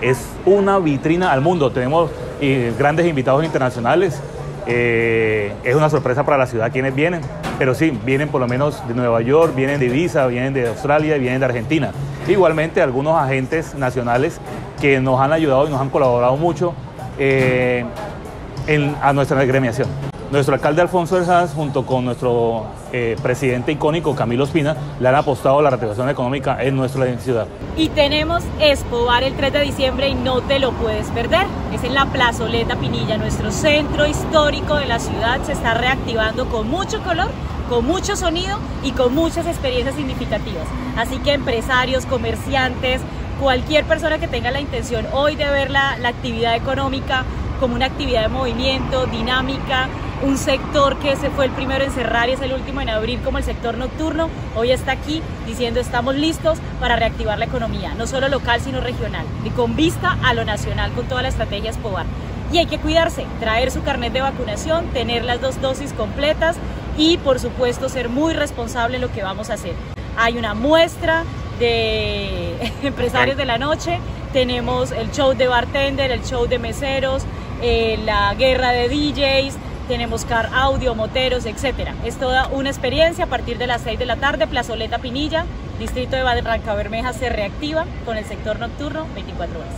es una vitrina al mundo. Tenemos eh, grandes invitados internacionales. Eh, es una sorpresa para la ciudad quienes vienen, pero sí, vienen por lo menos de Nueva York, vienen de Ibiza, vienen de Australia vienen de Argentina. Igualmente algunos agentes nacionales que nos han ayudado y nos han colaborado mucho eh, en, a nuestra agremiación. Nuestro alcalde Alfonso Erzaz, junto con nuestro eh, presidente icónico Camilo Espina, le han apostado la reactivación económica en nuestra ciudad. Y tenemos Expobar el 3 de diciembre y no te lo puedes perder. Es en la plazoleta Pinilla, nuestro centro histórico de la ciudad se está reactivando con mucho color con mucho sonido y con muchas experiencias significativas. Así que empresarios, comerciantes, cualquier persona que tenga la intención hoy de ver la, la actividad económica como una actividad de movimiento, dinámica, un sector que se fue el primero en cerrar y es el último en abrir como el sector nocturno, hoy está aquí diciendo estamos listos para reactivar la economía, no solo local sino regional, y con vista a lo nacional con toda la estrategia Espobar. Y hay que cuidarse, traer su carnet de vacunación, tener las dos dosis completas y por supuesto ser muy responsable en lo que vamos a hacer. Hay una muestra de empresarios de la noche, tenemos el show de bartender, el show de meseros, eh, la guerra de DJs, tenemos car audio, moteros, etc. Es toda una experiencia a partir de las 6 de la tarde, Plazoleta Pinilla, distrito de Barranca Bermeja se reactiva con el sector nocturno 24 horas.